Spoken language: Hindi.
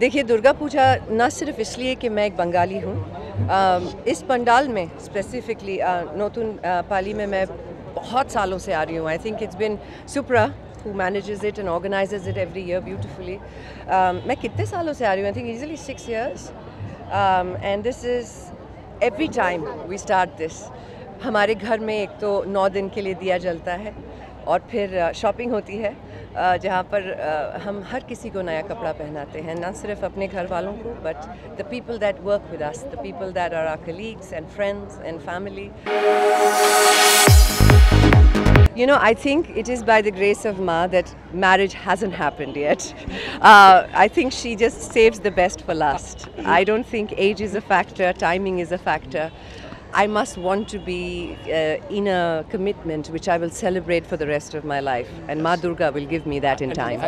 देखिए, दुर्गा पूजा ना सिर्फ़ इसलिए कि मैं एक बंगाली हूँ इस पंडाल में स्पेसिफिकली नोतुन पाली में मैं बहुत सालों से आ रही हूँ। I think it's been Supra who manages it and organizes it every year beautifully मैं कितने सालों से आ रही हूँ? I think easily six years and this is every time we start this हमारे घर में एक तो नौ दिन के लिए दिया जलता है और फिर शॉपिंग होती है जहाँ पर हम हर किसी को नया कपड़ा पहनाते हैं, न सिर्फ़ अपने घर वालों को but the people that work with us the people that are are colleagues and friends and family you know I think it is by the grace of माँ that marriage hasn't happened yet I think she just saves the best for last I don't think age is a factor timing is a factor I must want to be uh, in a commitment which I will celebrate for the rest of my life. And Ma Durga will give me that in time.